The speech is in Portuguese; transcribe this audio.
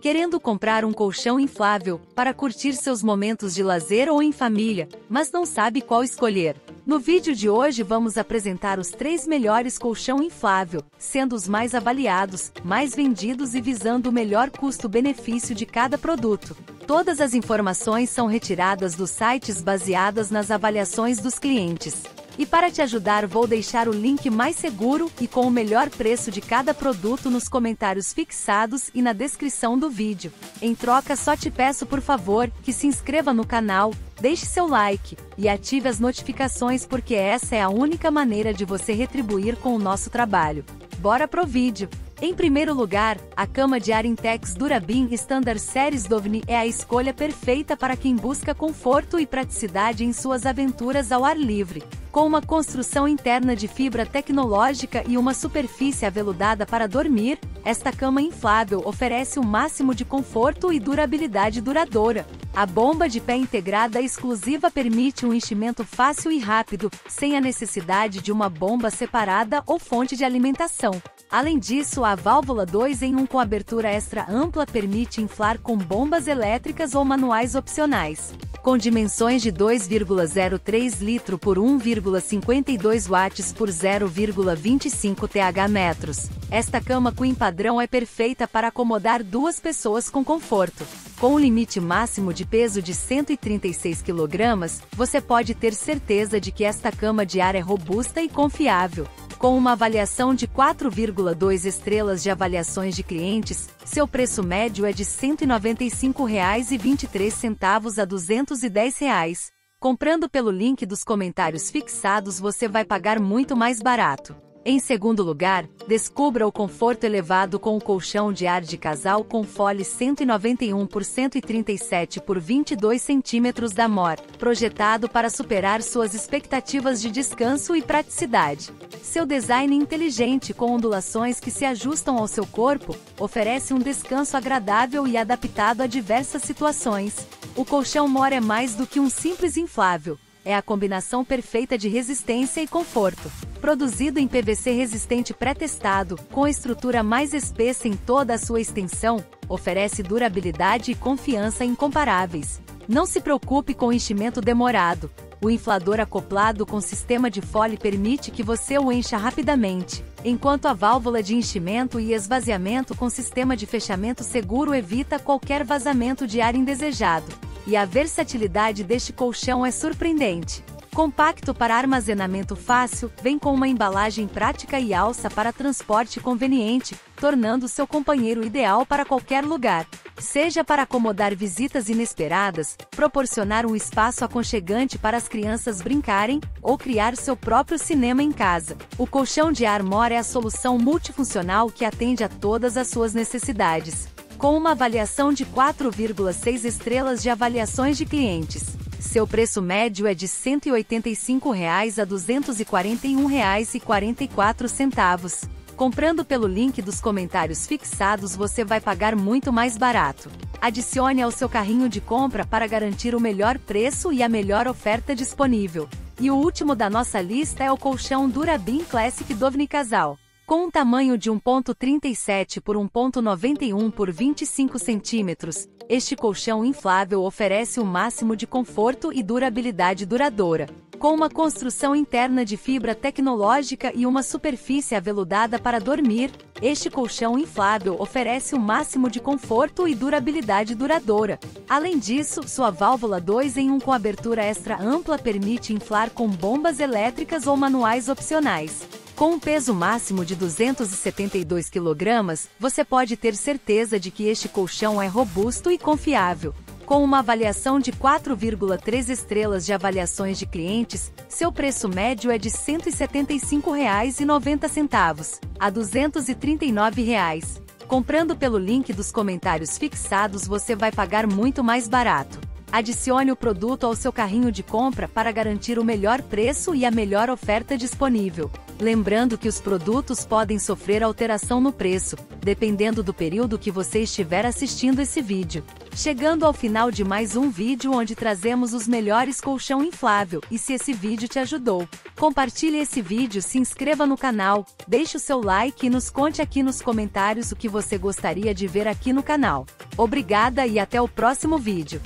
Querendo comprar um colchão inflável para curtir seus momentos de lazer ou em família, mas não sabe qual escolher? No vídeo de hoje vamos apresentar os três melhores colchão inflável, sendo os mais avaliados, mais vendidos e visando o melhor custo-benefício de cada produto. Todas as informações são retiradas dos sites baseadas nas avaliações dos clientes. E para te ajudar vou deixar o link mais seguro e com o melhor preço de cada produto nos comentários fixados e na descrição do vídeo. Em troca só te peço por favor, que se inscreva no canal, deixe seu like, e ative as notificações porque essa é a única maneira de você retribuir com o nosso trabalho. Bora pro vídeo! Em primeiro lugar, a cama de ar Intex Durabin Standard Series Dovni é a escolha perfeita para quem busca conforto e praticidade em suas aventuras ao ar livre. Com uma construção interna de fibra tecnológica e uma superfície aveludada para dormir, esta cama inflável oferece o máximo de conforto e durabilidade duradoura. A bomba de pé integrada exclusiva permite um enchimento fácil e rápido, sem a necessidade de uma bomba separada ou fonte de alimentação. Além disso, a válvula 2 em 1 com abertura extra ampla permite inflar com bombas elétricas ou manuais opcionais. Com dimensões de 2,03 litro por 1,52 watts por 0,25 TH metros. Esta cama Queen padrão é perfeita para acomodar duas pessoas com conforto. Com um limite máximo de peso de 136 kg, você pode ter certeza de que esta cama de ar é robusta e confiável. Com uma avaliação de 4,2 estrelas de avaliações de clientes, seu preço médio é de R$ 195,23 a 210 reais. Comprando pelo link dos comentários fixados você vai pagar muito mais barato. Em segundo lugar, descubra o conforto elevado com o colchão de ar de casal com fole 191 por 137 por 22 centímetros da MOR, projetado para superar suas expectativas de descanso e praticidade. Seu design inteligente com ondulações que se ajustam ao seu corpo, oferece um descanso agradável e adaptado a diversas situações. O colchão MOR é mais do que um simples inflável, é a combinação perfeita de resistência e conforto. Produzido em PVC resistente pré-testado, com estrutura mais espessa em toda a sua extensão, oferece durabilidade e confiança incomparáveis. Não se preocupe com enchimento demorado. O inflador acoplado com sistema de fole permite que você o encha rapidamente, enquanto a válvula de enchimento e esvaziamento com sistema de fechamento seguro evita qualquer vazamento de ar indesejado. E a versatilidade deste colchão é surpreendente. Compacto para armazenamento fácil, vem com uma embalagem prática e alça para transporte conveniente, tornando seu companheiro ideal para qualquer lugar. Seja para acomodar visitas inesperadas, proporcionar um espaço aconchegante para as crianças brincarem, ou criar seu próprio cinema em casa. O colchão de Armor é a solução multifuncional que atende a todas as suas necessidades. Com uma avaliação de 4,6 estrelas de avaliações de clientes. Seu preço médio é de 185 reais a R$ 241,44. Comprando pelo link dos comentários fixados você vai pagar muito mais barato. Adicione ao seu carrinho de compra para garantir o melhor preço e a melhor oferta disponível. E o último da nossa lista é o colchão Durabin Classic Dovni Casal. Com um tamanho de 1.37 por 1.91 por 25 centímetros, este colchão inflável oferece o máximo de conforto e durabilidade duradoura. Com uma construção interna de fibra tecnológica e uma superfície aveludada para dormir, este colchão inflável oferece o máximo de conforto e durabilidade duradoura. Além disso, sua válvula 2 em 1 com abertura extra ampla permite inflar com bombas elétricas ou manuais opcionais. Com um peso máximo de 272 kg, você pode ter certeza de que este colchão é robusto e confiável. Com uma avaliação de 4,3 estrelas de avaliações de clientes, seu preço médio é de R$ 175,90 a 239 reais. Comprando pelo link dos comentários fixados você vai pagar muito mais barato. Adicione o produto ao seu carrinho de compra para garantir o melhor preço e a melhor oferta disponível. Lembrando que os produtos podem sofrer alteração no preço, dependendo do período que você estiver assistindo esse vídeo. Chegando ao final de mais um vídeo onde trazemos os melhores colchão inflável, e se esse vídeo te ajudou, compartilhe esse vídeo, se inscreva no canal, deixe o seu like e nos conte aqui nos comentários o que você gostaria de ver aqui no canal. Obrigada e até o próximo vídeo.